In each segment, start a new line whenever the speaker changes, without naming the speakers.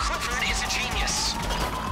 Clifford is a genius.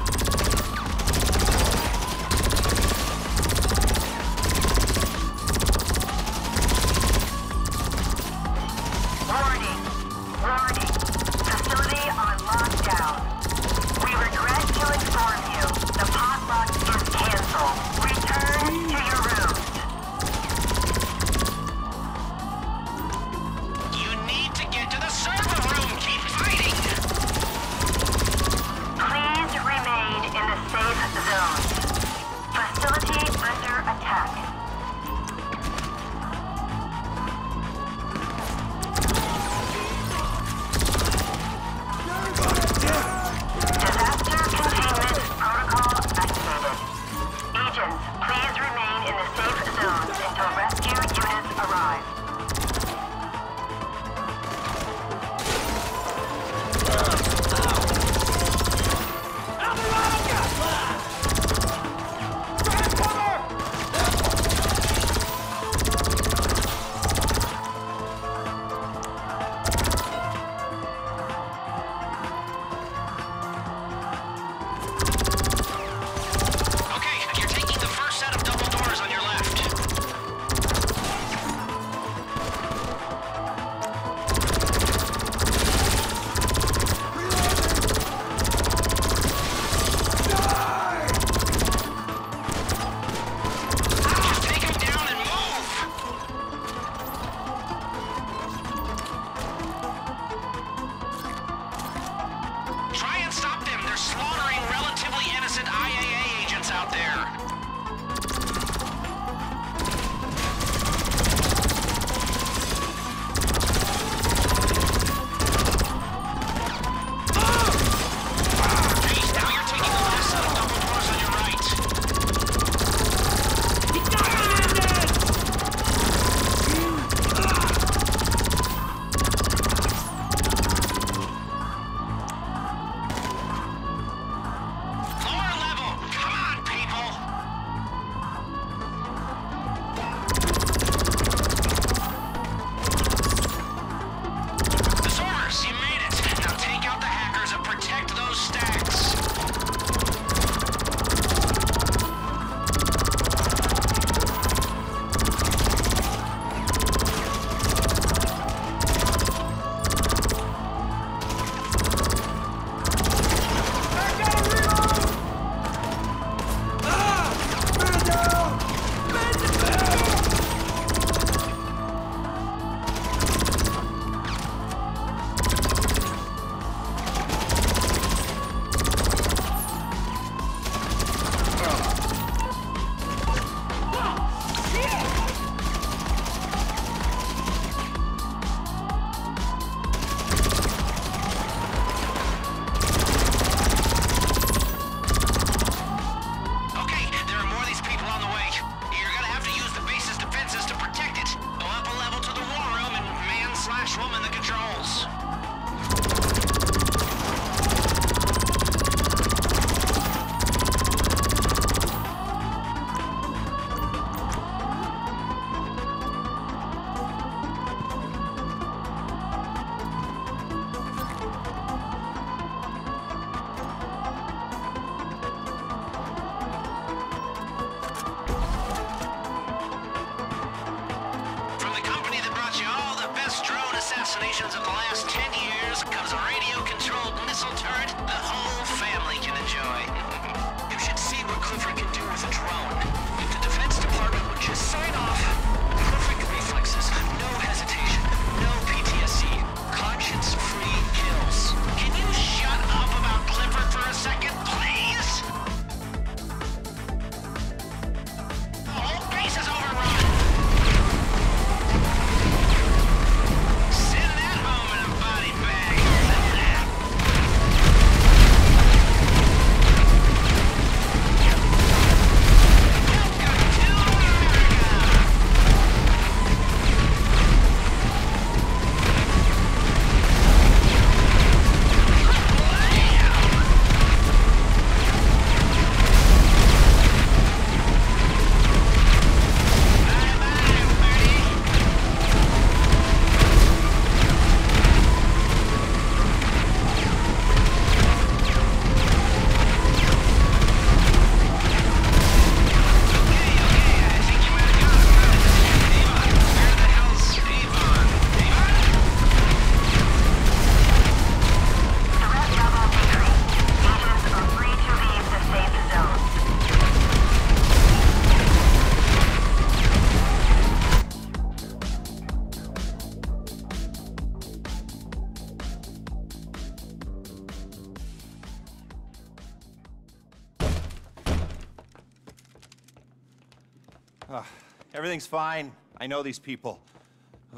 Everything's fine. I know these people.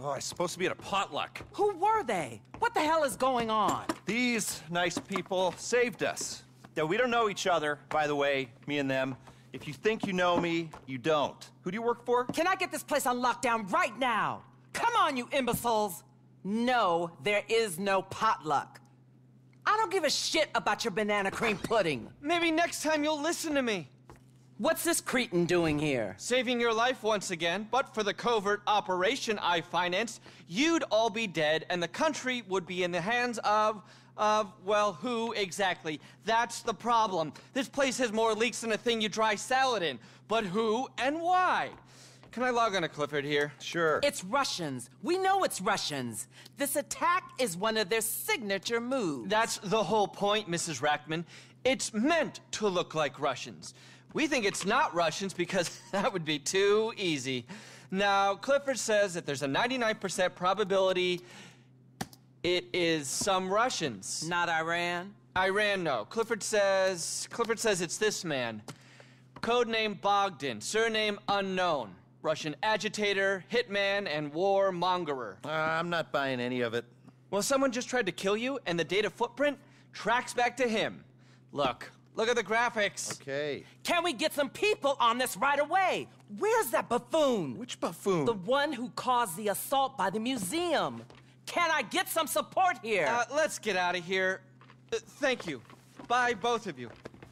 Oh, I'm supposed to be at a potluck.
Who were they? What the hell is going on?
These nice people saved us. Now, we don't know each other, by the way, me and them. If you think you know me, you don't. Who do you work for?
Can I get this place on lockdown right now? Come on, you imbeciles! No, there is no potluck. I don't give a shit about your banana cream pudding.
Maybe next time you'll listen to me.
What's this cretin doing here?
Saving your life once again, but for the covert operation I financed, you'd all be dead and the country would be in the hands of. of, well, who exactly? That's the problem. This place has more leaks than a thing you dry salad in. But who and why? Can I log on to Clifford here?
Sure.
It's Russians. We know it's Russians. This attack is one of their signature moves.
That's the whole point, Mrs. Rackman. It's meant to look like Russians. We think it's not Russians because that would be too easy. Now, Clifford says that there's a 99% probability it is some Russians.
Not Iran?
Iran, no. Clifford says Clifford says it's this man. Codename Bogdan, surname unknown. Russian agitator, hitman, and warmongerer.
Uh, I'm not buying any of it.
Well, someone just tried to kill you, and the data footprint tracks back to him. Look, look at the graphics.
Okay.
Can we get some people on this right away? Where's that buffoon?
Which buffoon?
The one who caused the assault by the museum. Can I get some support here?
Uh, let's get out of here. Uh, thank you. Bye, both of you.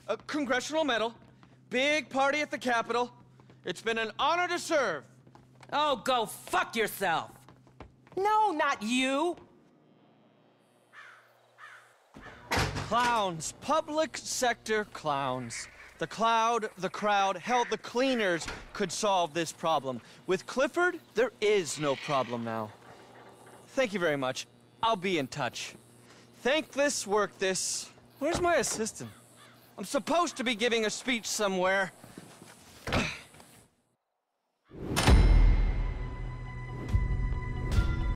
A congressional medal. Big party at the Capitol. It's been an honor to serve.
oh, go fuck yourself. No, not you.
Clowns. Public sector clowns. The cloud, the crowd, hell, the cleaners could solve this problem. With Clifford, there is no problem now. Thank you very much. I'll be in touch. Thank this, work this. Where's my assistant? I'm supposed to be giving a speech somewhere.